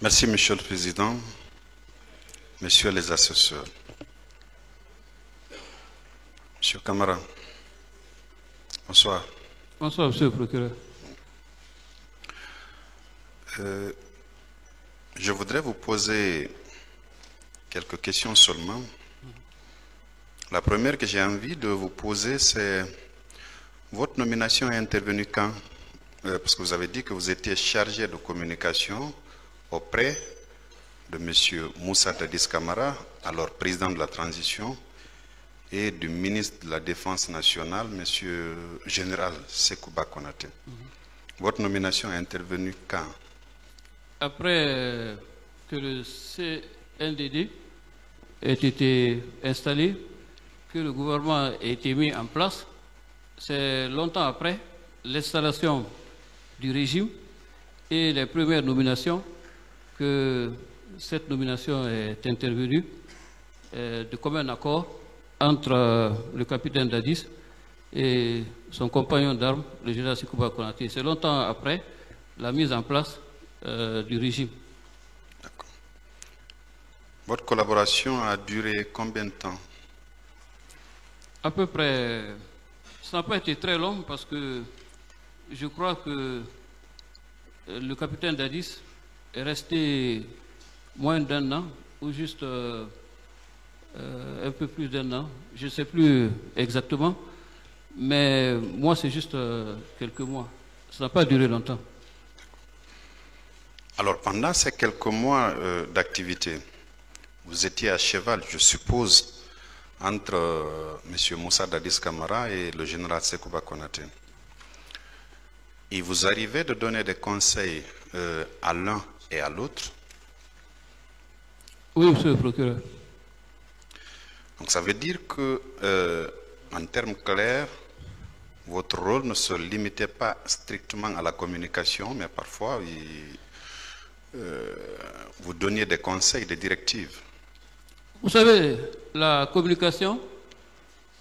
Merci, Monsieur le Président, Messieurs les assesseurs. Monsieur Camara, bonsoir. Bonsoir, Monsieur le procureur. Euh, je voudrais vous poser quelques questions seulement. La première que j'ai envie de vous poser, c'est votre nomination est intervenue quand? Euh, Parce que vous avez dit que vous étiez chargé de communication auprès de M. Moussa Dadis Kamara, alors président de la transition, et du ministre de la Défense nationale, M. Général Sekouba Konaté. Votre nomination est intervenue quand? Après euh, que le CNDD ait été installé, que le gouvernement ait été mis en place, c'est longtemps après l'installation du régime et les premières nominations que cette nomination est intervenue euh, de commun accord entre euh, le capitaine Dadis et son compagnon d'armes, le général Sikouba Konaté. C'est longtemps après la mise en place euh, du régime. Votre collaboration a duré combien de temps? À peu près, ça n'a pas été très long parce que je crois que le capitaine Dadis est resté moins d'un an ou juste euh, euh, un peu plus d'un an. Je ne sais plus exactement, mais moi c'est juste euh, quelques mois. Ça n'a pas duré longtemps. Alors, pendant ces quelques mois d'activité, vous étiez à cheval, je suppose, entre M. Moussa Dadis Kamara et le général Sekouba Konaté. Il vous arrivait de donner des conseils à l'un et à l'autre. Oui, monsieur le procureur. Donc, ça veut dire que, euh, en termes clairs, votre rôle ne se limitait pas strictement à la communication, mais parfois, il- euh, vous donniez des conseils, des directives. Vous savez, la communication,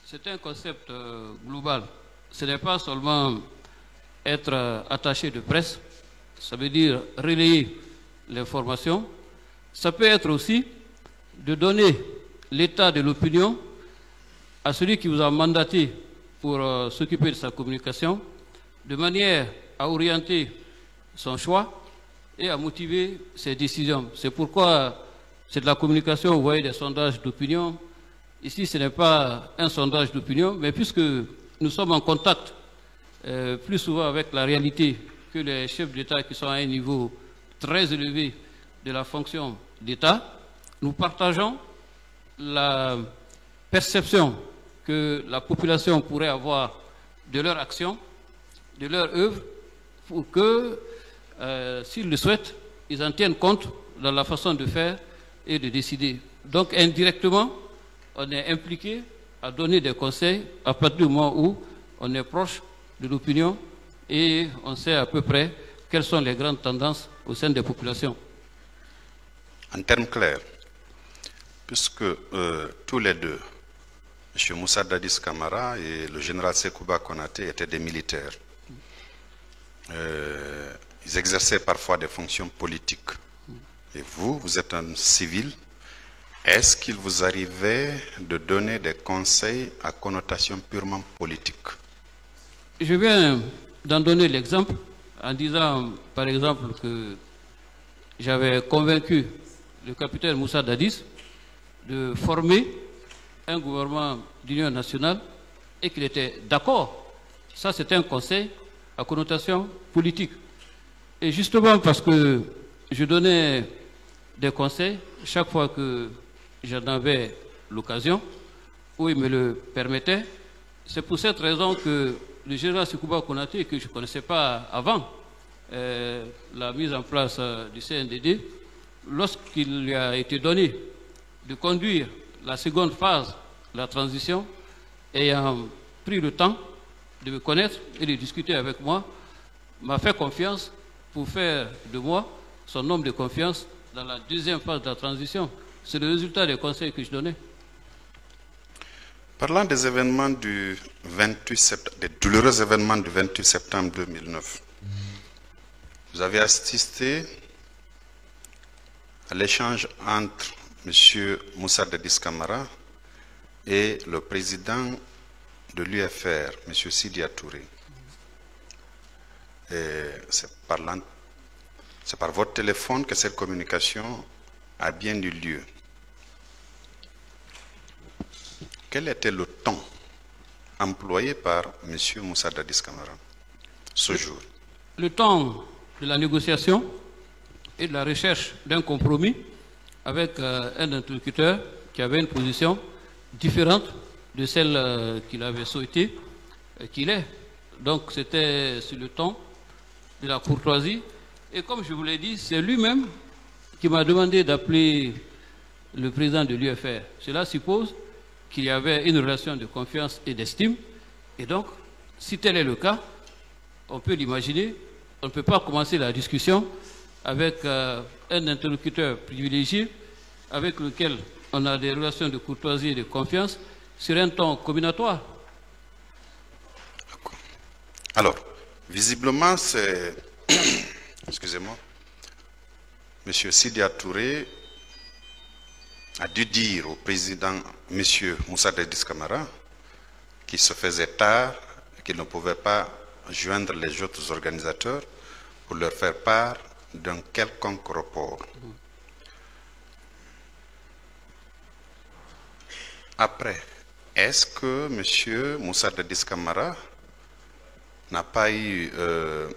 c'est un concept euh, global. Ce n'est pas seulement être attaché de presse, ça veut dire relayer l'information. Ça peut être aussi de donner l'état de l'opinion à celui qui vous a mandaté pour euh, s'occuper de sa communication, de manière à orienter son choix et à motiver ses décisions. C'est pourquoi c'est de la communication, vous voyez, des sondages d'opinion. Ici, ce n'est pas un sondage d'opinion, mais puisque nous sommes en contact euh, plus souvent avec la réalité que les chefs d'État qui sont à un niveau très élevé de la fonction d'État, nous partageons la perception que la population pourrait avoir de leur action, de leur œuvre, pour que, euh, s'ils le souhaitent, ils en tiennent compte dans la façon de faire et de décider. Donc, indirectement, on est impliqué à donner des conseils à partir du moment où on est proche de l'opinion et on sait à peu près quelles sont les grandes tendances au sein des populations. En termes clairs, puisque euh, tous les deux, M. Moussa Dadis Kamara et le général Sekouba Konaté étaient des militaires. Euh, ils exerçaient parfois des fonctions politiques. Et vous, vous êtes un civil. Est-ce qu'il vous arrivait de donner des conseils à connotation purement politique? Je viens d'en donner l'exemple en disant, par exemple, que j'avais convaincu le capitaine Moussa Dadis de former un gouvernement d'union nationale et qu'il était d'accord. Ça, c'est un conseil à connotation politique. Et justement parce que je donnais des conseils chaque fois que j'en avais l'occasion, où il me le permettait, c'est pour cette raison que le général Sekouba Konaté, que je ne connaissais pas avant euh, la mise en place euh, du CNDD, lorsqu'il lui a été donné de conduire la seconde phase de la transition, ayant pris le temps de me connaître et de discuter avec moi, m'a fait confiance pour faire de moi son homme de confiance dans la deuxième phase de la transition. C'est le résultat des conseils que je donnais. Parlant des événements du 28 septembre, des douloureux événements du 28 septembre 2009, vous avez assisté à l'échange entre M. Moussa Dadis Kamara et le président de l'UFR, M. Sidia Touré. C'est par votre téléphone que cette communication a bien eu lieu. Quel était le ton employé par M. Moussa Dadis Kamara ce jour? Le temps de la négociation et de la recherche d'un compromis avec euh, un interlocuteur qui avait une position différente de celle euh, qu'il avait souhaité euh, qu'il ait. Donc c'était sur le temps de la courtoisie. Et comme je vous l'ai dit, c'est lui-même qui m'a demandé d'appeler le président de l'UFR. Cela suppose qu'il y avait une relation de confiance et d'estime. Et donc, si tel est le cas, on peut l'imaginer, on ne peut pas commencer la discussion avec euh, un interlocuteur privilégié avec lequel on a des relations de courtoisie et de confiance sur un ton combinatoire. Alors, visiblement, c'est. Excusez-moi. Monsieur Sidia Touré a dû dire au président, Monsieur Moussa Kamara, qu'il se faisait tard, qu'il ne pouvait pas joindre les autres organisateurs pour leur faire part d'un quelconque report. Après, est-ce que Monsieur Moussa Dadis n'a pas eu euh,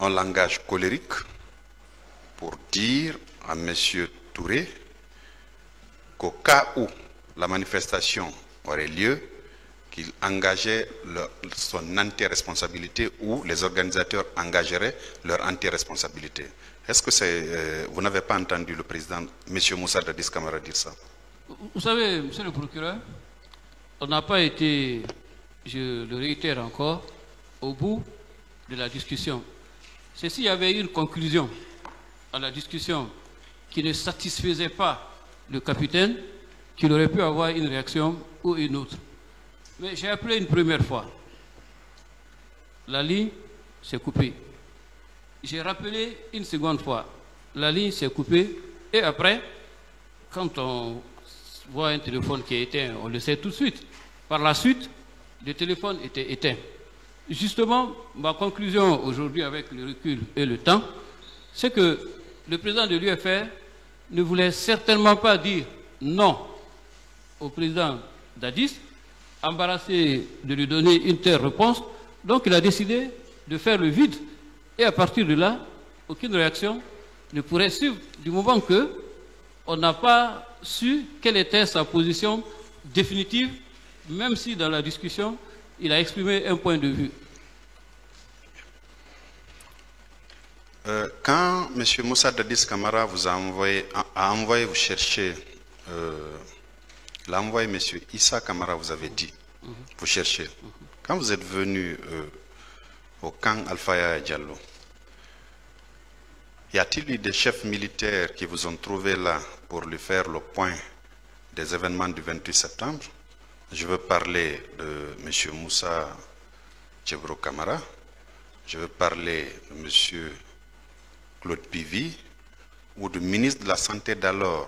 un langage colérique pour dire à M. Touré qu'au cas où la manifestation aurait lieu, qu'il engageait son anti-responsabilité ou les organisateurs engageraient leur anti-responsabilité. Est-ce que c'est, euh, vous n'avez pas entendu le président, M. Moussa Dadis Kamara, dire ça? Vous savez, monsieur le procureur, on n'a pas été, je le réitère encore, au bout de la discussion. C'est s'il y avait une conclusion à la discussion qui ne satisfaisait pas le capitaine, qu'il aurait pu avoir une réaction ou une autre. Mais j'ai appelé une première fois. La ligne s'est coupée. J'ai rappelé une seconde fois. La ligne s'est coupée. Et après, quand on voit un téléphone qui est éteint, on le sait tout de suite. Par la suite, le téléphone était éteint. Justement, ma conclusion aujourd'hui avec le recul et le temps, c'est que le président de l'UFR ne voulait certainement pas dire non au président Dadis, embarrassé de lui donner une telle réponse. Donc il a décidé de faire le vide. Et à partir de là, aucune réaction ne pourrait suivre du moment que on n'a pas su quelle était sa position définitive, même si dans la discussion, il a exprimé un point de vue. Euh, quand M. Moussa Dadis Kamara vous a envoyé, vous chercher, euh, il a envoyé M. Issa Kamara, vous avez dit, vous cherchez. Quand vous êtes venu euh, au camp Alfaya Diallo, y a-t-il eu des chefs militaires qui vous ont trouvé là pour lui faire le point des événements du 28 septembre? Je veux parler de M. Moussa Djebro Kamara, je veux parler de M. Claude Pivi ou du ministre de la Santé d'alors,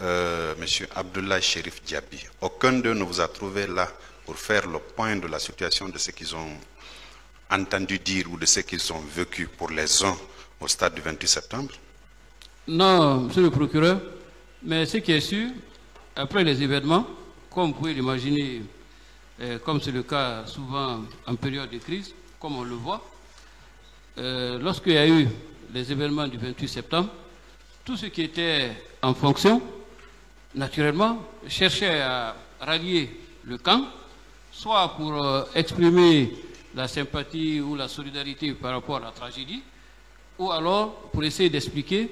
euh, M. Abdullah Sherif Diaby. Aucun d'eux ne vous a trouvé là pour faire le point de la situation de ce qu'ils ont entendu dire ou de ce qu'ils ont vécu pour les uns au stade du 28 septembre? Non, monsieur le procureur, mais ce qui est sûr, après les événements, comme vous pouvez l'imaginer, euh, comme c'est le cas souvent en période de crise, comme on le voit, euh, lorsqu'il y a eu les événements du 28 septembre, tout ce qui était en fonction, naturellement, cherchait à rallier le camp, soit pour euh, exprimer la sympathie ou la solidarité par rapport à la tragédie, ou alors pour essayer d'expliquer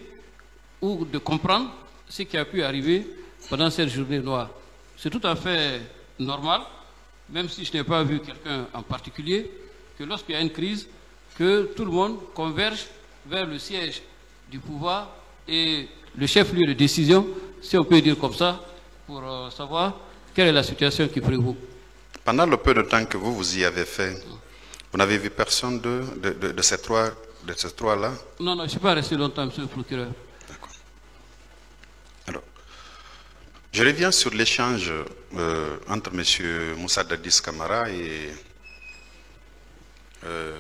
ou de comprendre ce qui a pu arriver pendant cette journée noire. C'est tout à fait normal, même si je n'ai pas vu quelqu'un en particulier, que lorsqu'il y a une crise, que tout le monde converge vers le siège du pouvoir et le chef-lieu de décision, si on peut dire comme ça, pour euh, savoir quelle est la situation qui prévaut. Pendant le peu de temps que vous, vous y avez fait, vous n'avez vu personne de, de, de- de ces trois de ces trois-là? Non, non, je ne suis pas resté longtemps, monsieur le procureur. D'accord. Alors, je reviens sur l'échange euh, entre M. Moussa Dadis Kamara et euh,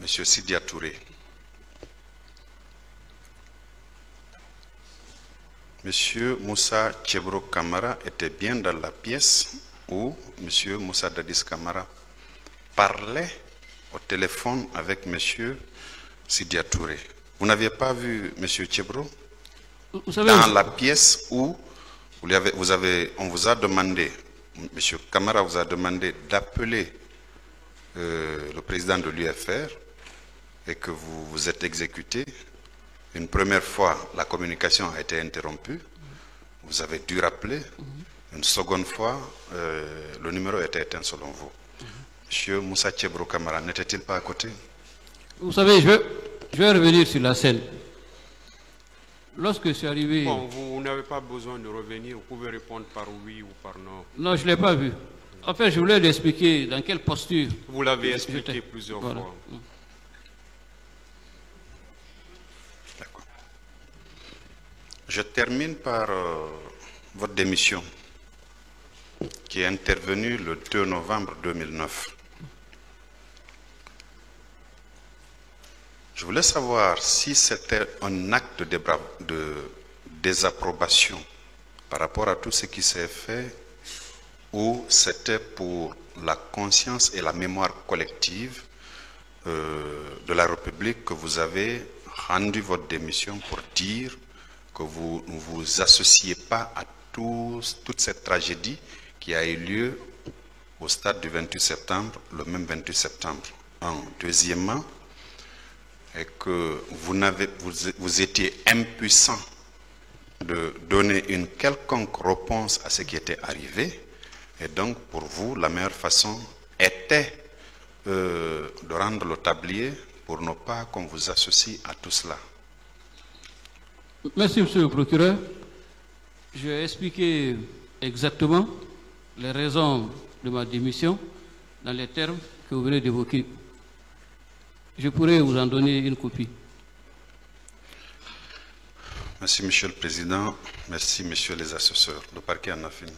M. Sidia Touré. M. Moussa Chebro Kamara était bien dans la pièce où M. Moussa Dadis Kamara parlait au téléphone avec M. Sidia Touré. Vous n'aviez pas vu M. Chebro Vous savez, dans monsieur- la pièce où vous lui avez- vous avez, on vous a demandé, M. Kamara vous a demandé d'appeler euh, le président de l'UFR et que vous vous êtes exécuté. Une première fois, la communication a été interrompue. Vous avez dû rappeler. Une seconde fois, euh, le numéro était éteint selon vous. Monsieur Moussa Chebro Kamara n'était-il pas à côté? Vous savez, je vais, je vais revenir sur la scène. Lorsque je suis arrivé... Bon, vous n'avez pas besoin de revenir, vous pouvez répondre par oui ou par non. Non, je ne l'ai pas vu. En fait, je voulais lui expliquer dans quelle posture. Vous l'avez expliqué plusieurs Voilà. fois. Je termine par euh, votre démission qui est intervenue le 2 novembre 2009. Je voulais savoir si c'était un acte de, désapprobation par rapport à tout ce qui s'est fait ou c'était pour la conscience et la mémoire collective euh, de la République que vous avez rendu votre démission pour dire que vous ne vous associez pas à toute cette tragédie qui a eu lieu au stade du 28 septembre, le même 28 septembre. Deuxièmement, que vous, vous, vous étiez impuissant de donner une quelconque réponse à ce qui était arrivé. Et donc, pour vous, la meilleure façon était euh, de rendre le tablier pour ne pas qu'on vous associe à tout cela. Merci, monsieur le procureur. Je vais expliquer exactement les raisons de ma démission dans les termes que vous venez d'évoquer. Je pourrais vous en donner une copie. Merci, Monsieur le Président. Merci, Messieurs les assesseurs. Le parquet en a fini.